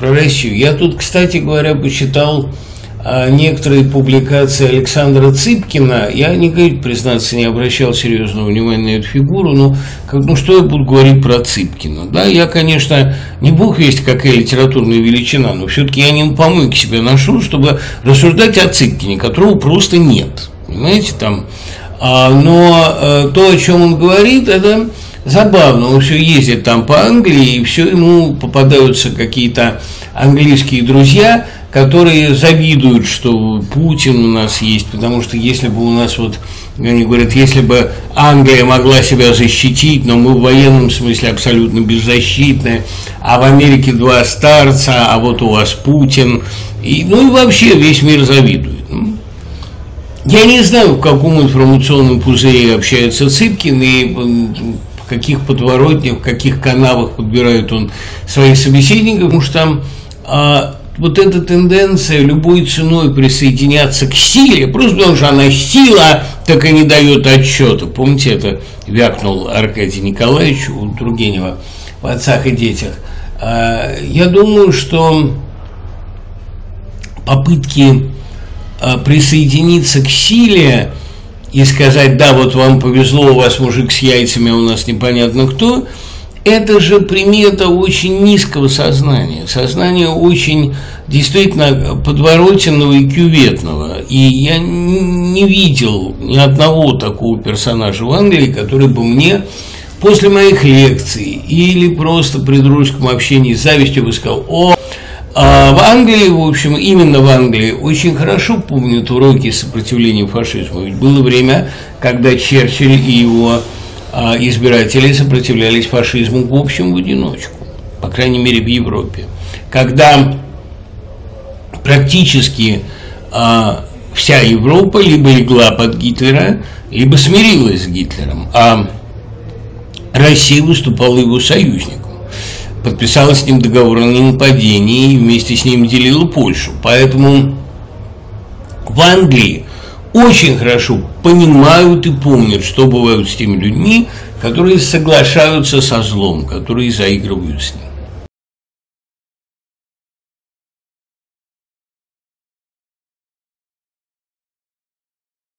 про Россию. Я тут, кстати говоря, почитал некоторые публикации Александра Цыпкина. Я никогда, признаться, не обращал серьезного внимания на эту фигуру, но как, ну, что я буду говорить про Цыпкина? Да, я, конечно, не бог весть какая литературная величина, но все-таки я не помойки себе ношу, чтобы рассуждать о Цыпкине, которого просто нет. Понимаете, там... А, но а, то, о чем он говорит, это забавно, он все ездит там по Англии, и все ему попадаются какие-то английские друзья, которые завидуют, что Путин у нас есть, потому что если бы у нас вот, они говорят, если бы Англия могла себя защитить, но мы в военном смысле абсолютно беззащитны, а в Америке два старца, а вот у вас Путин, и, ну и вообще весь мир завидует. Ну, я не знаю, в каком информационном пузыре общается Цыпкин, и каких подворотнях, в каких канавах подбирает он своих собеседников, потому что там а, вот эта тенденция любой ценой присоединяться к силе, просто потому что она сила, так и не дает отчета. Помните, это вякнул Аркадий Николаевич у Тургенева в «Отцах и детях». А, я думаю, что попытки а, присоединиться к силе и сказать, да, вот вам повезло, у вас мужик с яйцами, а у нас непонятно кто, это же примета очень низкого сознания, сознания очень действительно подворотенного и кюветного. И я не видел ни одного такого персонажа в Англии, который бы мне после моих лекций или просто при дружеском общении с завистью бы сказал, о, а в Англии, в общем, именно в Англии очень хорошо помнят уроки сопротивления фашизму. Ведь было время, когда Черчилль и его а, избиратели сопротивлялись фашизму в общем в одиночку, по крайней мере в Европе. Когда практически а, вся Европа либо легла под Гитлера, либо смирилась с Гитлером, а Россия выступала его союзником подписала с ним договор о ненападении и вместе с ним делила Польшу. Поэтому в Англии очень хорошо понимают и помнят, что бывает с теми людьми, которые соглашаются со злом, которые заигрывают с ним.